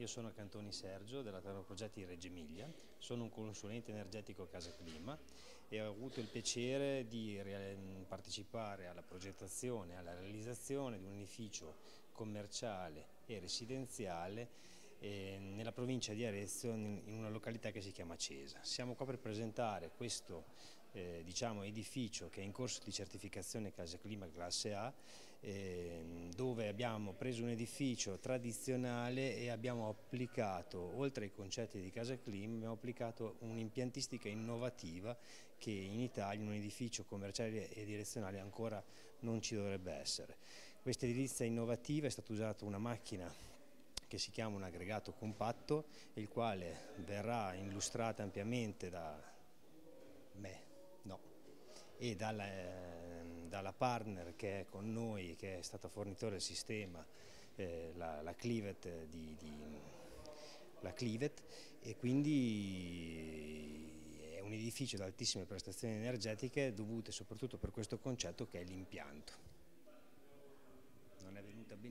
io sono Cantoni Sergio della Termoprogetti Reggio Emilia, sono un consulente energetico Casa Clima e ho avuto il piacere di partecipare alla progettazione e alla realizzazione di un edificio commerciale e residenziale eh, nella provincia di Arezzo in una località che si chiama Cesa. Siamo qua per presentare questo eh, diciamo, edificio che è in corso di certificazione Casa Clima classe A dove abbiamo preso un edificio tradizionale e abbiamo applicato, oltre ai concetti di Casa Clima, abbiamo applicato un'impiantistica innovativa che in Italia in un edificio commerciale e direzionale ancora non ci dovrebbe essere. Questa edilizia innovativa è stata usata una macchina che si chiama un aggregato compatto, il quale verrà illustrato ampiamente da me no, e dalla, eh, dalla, partner che è con noi, che è stata fornitore del sistema, eh, la, la, Clivet di, di, la Clivet e quindi è un edificio ad altissime prestazioni energetiche dovute soprattutto per questo concetto che è l'impianto.